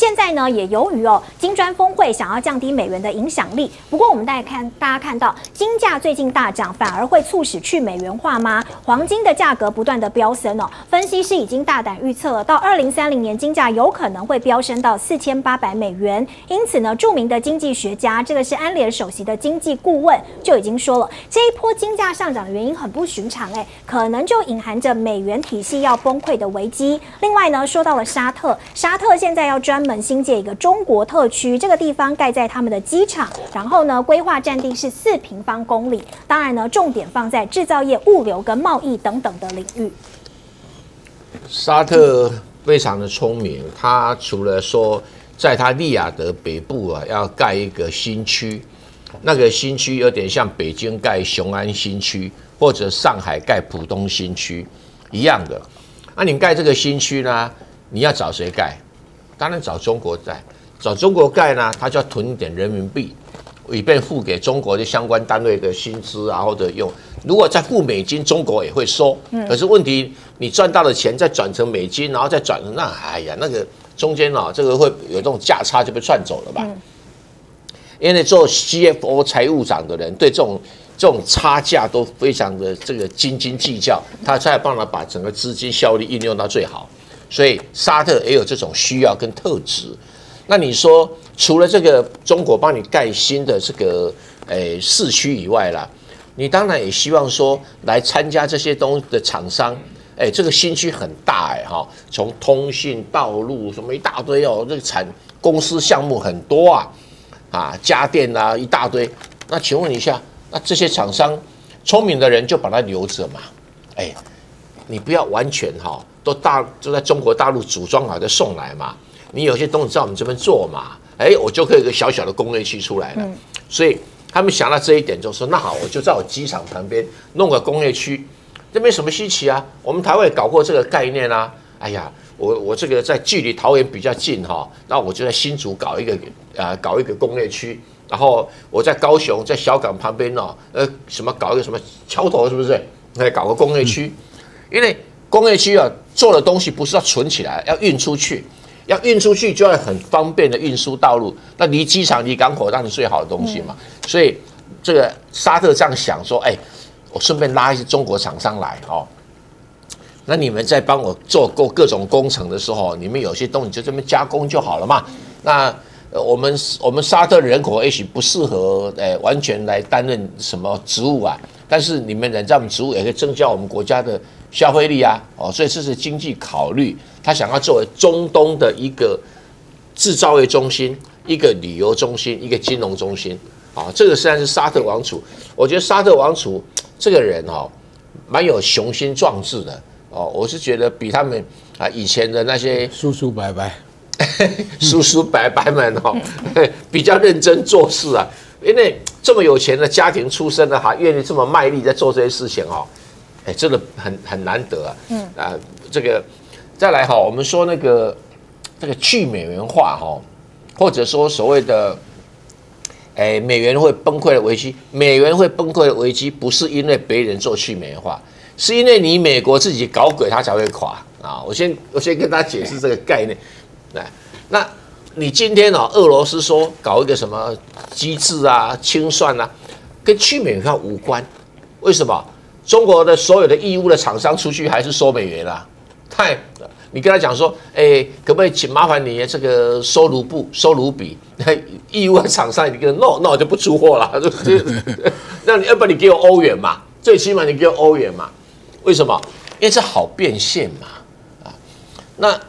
现在呢，也由于哦金砖峰会想要降低美元的影响力，不过我们大家看，大家看到金价最近大涨，反而会促使去美元化吗？黄金的价格不断的飙升哦，分析师已经大胆预测了，到二零三零年金价有可能会飙升到四千八百美元。因此呢，著名的经济学家，这个是安联首席的经济顾问就已经说了，这一波金价上涨的原因很不寻常，哎，可能就隐含着美元体系要崩溃的危机。另外呢，说到了沙特，沙特现在要专门新建一个中国特区，这个地方盖在他们的机场，然后呢，规划占地是四平方公里。当然呢，重点放在制造业、物流跟贸易等等的领域。沙特非常的聪明，他除了说在他利雅得北部啊要盖一个新区，那个新区有点像北京盖雄安新区或者上海盖浦东新区一样的。那你盖这个新区呢，你要找谁盖？当然找中国盖，找中国盖呢，他就要囤一点人民币，以便付给中国的相关单位的薪资啊，或者用。如果再付美金，中国也会收。可是问题，你赚到的钱再转成美金，然后再转成那，哎呀，那个中间啊，这个会有这种价差就被赚走了吧？因为做 CFO 财务长的人对这种这种差价都非常的这个斤斤计较，他才有办法把整个资金效率运用到最好。所以沙特也有这种需要跟特质。那你说，除了这个中国帮你盖新的这个诶市区以外啦，你当然也希望说来参加这些东西的厂商，哎，这个新区很大哎哈，从通信、道路什么一大堆哦，这个产公司项目很多啊，啊，家电啊一大堆。那请问一下，那这些厂商聪明的人就把它留着嘛？哎，你不要完全哈。都大就在中国大陆组装好再送来嘛，你有些东西在我们这边做嘛，哎，我就可以一个小小的工业区出来了。所以他们想到这一点，就说那好，我就在我机场旁边弄个工业区，这没什么稀奇啊。我们台湾也搞过这个概念啊。哎呀，我我这个在距离桃园比较近哈，那我就在新竹搞一个啊，搞一个工业区，然后我在高雄在小港旁边哦，呃，什么搞一个什么桥头是不是？来搞个工业区，因为。工业区啊，做的东西不是要存起来，要运出去，要运出去就要很方便的运输道路。那离机场、离港口当然最好的东西嘛。所以这个沙特这样想说：“哎，我顺便拉一些中国厂商来哦，那你们在帮我做过各种工程的时候，你们有些东西就这么加工就好了嘛。那我们我们沙特人口也许不适合，哎，完全来担任什么职务啊？但是你们人在我们植物也可以增加我们国家的。”消费力啊，哦，所以这是经济考虑，他想要作为中东的一个制造业中心、一个旅游中心、一个金融中心，啊，这个实际上是沙特王储。我觉得沙特王储这个人哦，蛮有雄心壮志的哦，我是觉得比他们啊以前的那些叔叔伯伯、叔叔伯伯们哦，比较认真做事啊，因为这么有钱的家庭出身的，还愿意这么卖力在做这些事情哦。哎，真的很很难得啊！嗯啊，这个再来哈，我们说那个这个去美元化哈，或者说所谓的哎美元会崩溃的危机，美元会崩溃的危机不是因为别人做去美元化，是因为你美国自己搞鬼，它才会垮啊！我先我先跟大家解释这个概念。来，那你今天呢？俄罗斯说搞一个什么机制啊、清算啊，跟去美元化无关，为什么？中国的所有的义乌的厂商出去还是收美元啦，太，你跟他讲说，哎，可不可以请麻烦你这个收卢布、收卢比？义乌的厂商你跟 no，那我就不出货了，那你要不你给我欧元嘛？最起码你给我欧元嘛？为什么？因为这好变现嘛，啊，那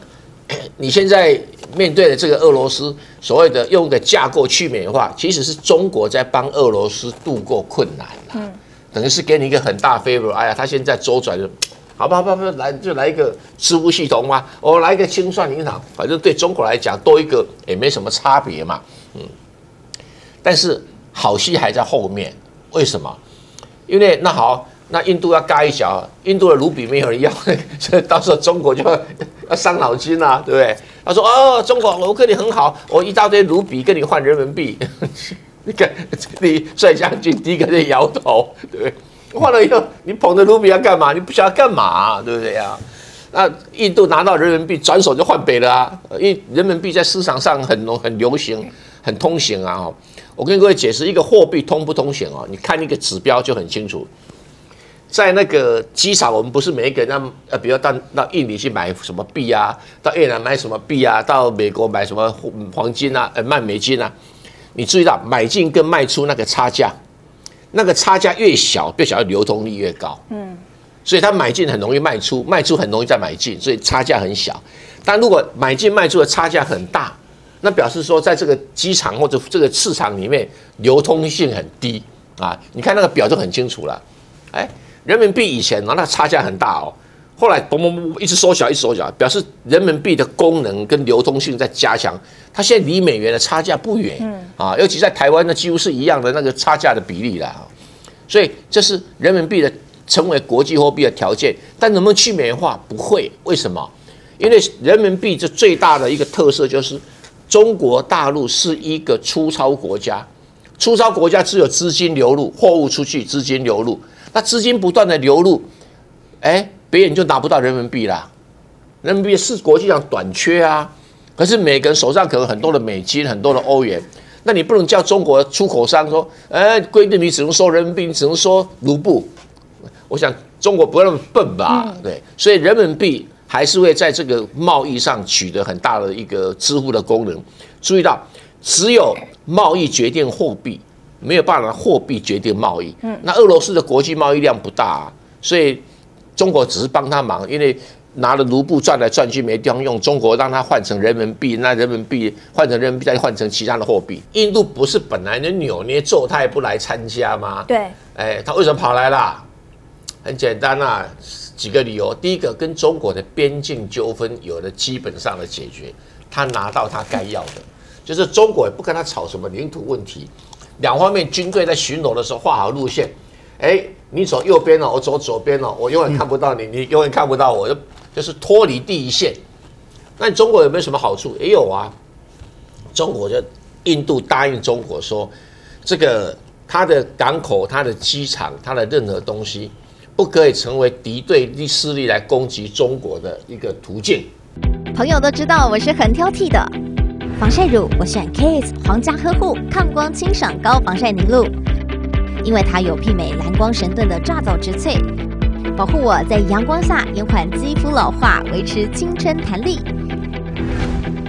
你现在面对的这个俄罗斯所谓的用的架构去美元化，其实是中国在帮俄罗斯度过困难嗯。等于是给你一个很大 favor，哎呀，他现在周转就，好吧，好吧，来就来一个支付系统嘛，我来一个清算银行，反正对中国来讲多一个也没什么差别嘛，嗯。但是好戏还在后面，为什么？因为那好，那印度要嘎一脚，印度的卢比没有人要，所以到时候中国就要要伤脑筋啦，对不对？他说哦，中国我跟你很好，我一大堆卢比跟你换人民币。你看，你帅将军第一个在摇头，对不对？换了以后，你捧着卢比要干嘛？你不晓得干嘛，对不对呀？那印度拿到人民币，转手就换北了啊，因为人民币在市场上很很流行、很通行啊。我跟各位解释，一个货币通不通行哦，你看一个指标就很清楚。在那个机场，我们不是每一个人，呃，比如到到印尼去买什么币啊，到越南买什么币啊，到美国买什么黄金啊，呃，卖美金啊。你注意到买进跟卖出那个差价，那个差价越小，越小流通率越高。嗯。所以他买进很容易卖出，卖出很容易再买进，所以差价很小。但如果买进卖出的差价很大，那表示说在这个机场或者这个市场里面流通性很低啊。你看那个表就很清楚了。哎，人民币以前呢，那差价很大哦，后来嘣嘣嘣一直缩小，一直缩小，表示人民币的功能跟流通性在加强。它现在离美元的差价不远，嗯啊，尤其在台湾呢，几乎是一样的那个差价的比例啦。所以这是人民币的。成为国际货币的条件，但能不能去美元化？不会，为什么？因为人民币这最大的一个特色就是，中国大陆是一个粗糙国家，粗糙国家只有资金流入，货物出去，资金流入，那资金不断的流入，哎，别人就拿不到人民币啦。人民币是国际上短缺啊，可是每个人手上可能很多的美金，很多的欧元，那你不能叫中国出口商说，哎，规定你只能收人民币，你只能收卢布。我想中国不会那么笨吧？对，所以人民币还是会在这个贸易上取得很大的一个支付的功能。注意到，只有贸易决定货币，没有办法货币决定贸易。嗯，那俄罗斯的国际贸易量不大，所以中国只是帮他忙，因为拿了卢布转来转去没地方用，中国让他换成人民币，那人民币换成人民币再换成其他的货币。印度不是本来的扭捏做，他也不来参加吗？对，哎，他为什么跑来啦？很简单啊，几个理由。第一个，跟中国的边境纠纷有了基本上的解决，他拿到他该要的，就是中国也不跟他吵什么领土问题。两方面军队在巡逻的时候画好路线，哎，你走右边了，我走左边了，我永远看不到你，你永远看不到我，就就是脱离第一线。那你中国有没有什么好处？也有啊。中国就印度答应中国说，这个它的港口、它的机场、它的任何东西。不可以成为敌对力势力来攻击中国的一个途径。朋友都知道我是很挑剔的，防晒乳我选 Kiss 皇家呵护抗光清爽高防晒凝露，因为它有媲美蓝光神盾的抓藻植萃，保护我在阳光下延缓肌肤老化，维持青春弹力，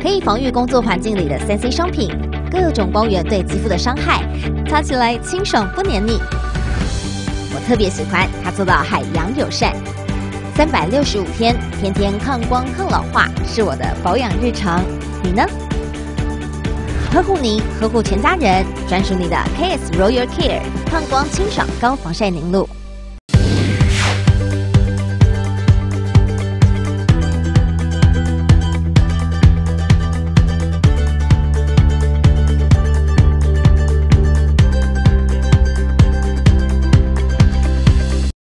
可以防御工作环境里的三 C 商品各种光源对肌肤的伤害，擦起来清爽不黏腻。我特别喜欢它做到海洋友善，三百六十五天，天天抗光抗老化，是我的保养日常。你呢？呵护您，呵护全家人，专属你的 KS Royal Care 抗光清爽高防晒凝露。